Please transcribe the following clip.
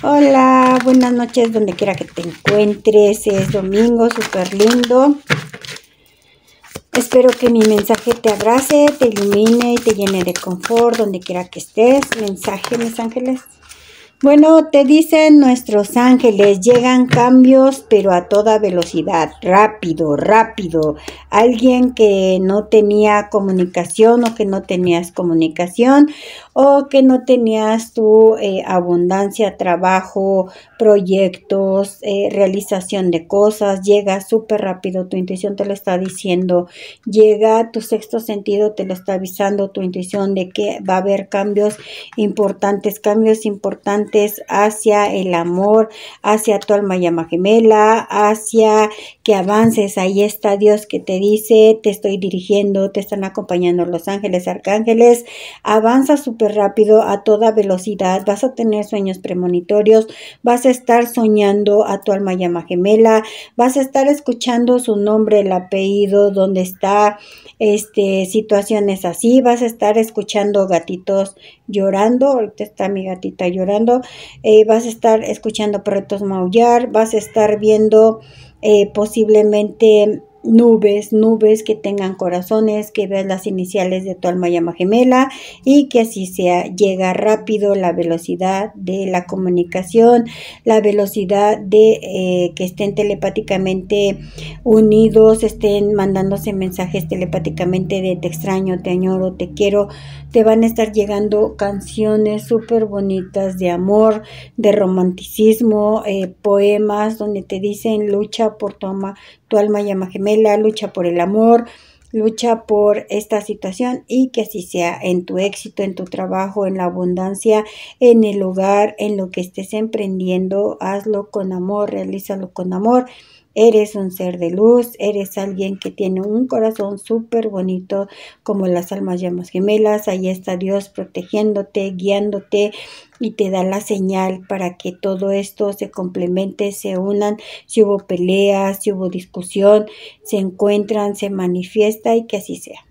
Hola, buenas noches donde quiera que te encuentres. Es domingo, súper lindo. Espero que mi mensaje te abrace, te ilumine y te llene de confort donde quiera que estés. Mensaje, mis ángeles. Bueno, te dicen nuestros ángeles, llegan cambios, pero a toda velocidad, rápido, rápido. Alguien que no tenía comunicación o que no tenías comunicación o que no tenías tu eh, abundancia, trabajo, proyectos, eh, realización de cosas, llega súper rápido, tu intuición te lo está diciendo, llega tu sexto sentido, te lo está avisando tu intuición de que va a haber cambios importantes, cambios importantes hacia el amor, hacia tu alma llama gemela, hacia que avances. Ahí está Dios que te dice, te estoy dirigiendo, te están acompañando los ángeles, arcángeles. Avanza súper rápido a toda velocidad. Vas a tener sueños premonitorios, vas a estar soñando a tu alma llama gemela, vas a estar escuchando su nombre, el apellido, dónde está, este, situaciones así, vas a estar escuchando gatitos llorando, ahorita está mi gatita llorando, eh, vas a estar escuchando perritos maullar, vas a estar viendo eh, posiblemente nubes, nubes que tengan corazones, que veas las iniciales de tu alma llama gemela y que así sea, llega rápido la velocidad de la comunicación, la velocidad de eh, que estén telepáticamente unidos, estén mandándose mensajes telepáticamente de te extraño, te añoro, te quiero, te van a estar llegando canciones súper bonitas de amor, de romanticismo, eh, poemas donde te dicen lucha por tu, alma, tu alma llama gemela, lucha por el amor, lucha por esta situación y que así sea en tu éxito, en tu trabajo, en la abundancia, en el hogar, en lo que estés emprendiendo, hazlo con amor, realízalo con amor Eres un ser de luz, eres alguien que tiene un corazón súper bonito como las almas llamas gemelas. Ahí está Dios protegiéndote, guiándote y te da la señal para que todo esto se complemente, se unan. Si hubo peleas, si hubo discusión, se encuentran, se manifiesta y que así sea.